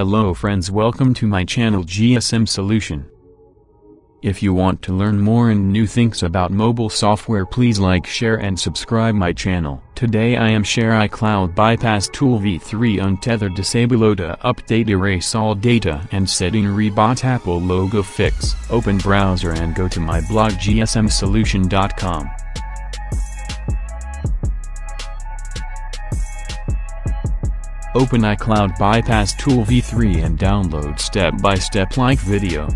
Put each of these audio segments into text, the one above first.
Hello friends welcome to my channel GSM Solution. If you want to learn more and new things about mobile software please like share and subscribe my channel. Today I am share iCloud Bypass Tool v3 Untethered Disable to Update Erase all data and setting Rebot Apple logo fix. Open browser and go to my blog gsmsolution.com. Open iCloud Bypass Tool v3 and download step-by-step like video.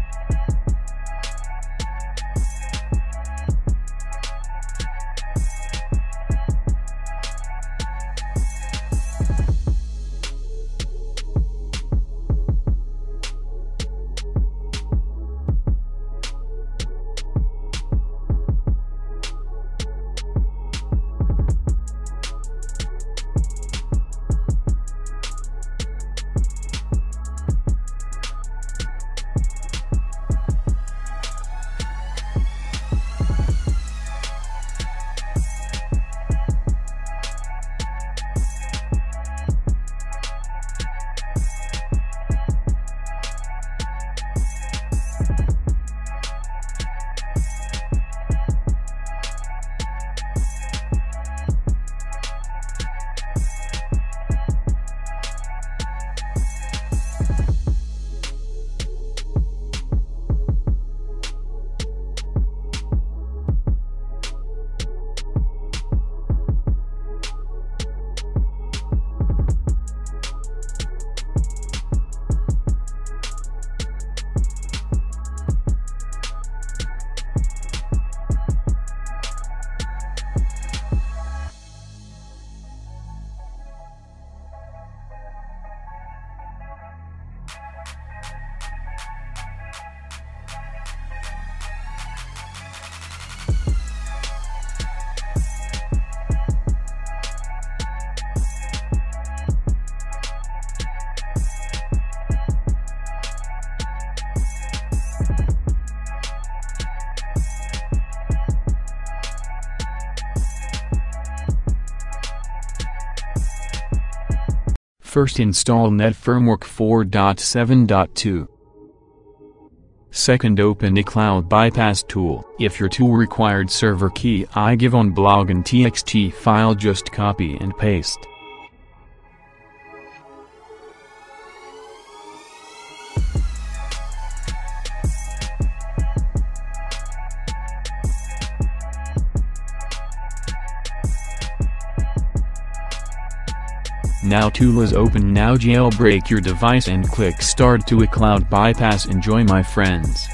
First install Net Firmware 4.7.2. Second open a cloud bypass tool. If your tool required server key I give on blog and txt file just copy and paste. Now tool is open now jailbreak your device and click start to a cloud bypass enjoy my friends.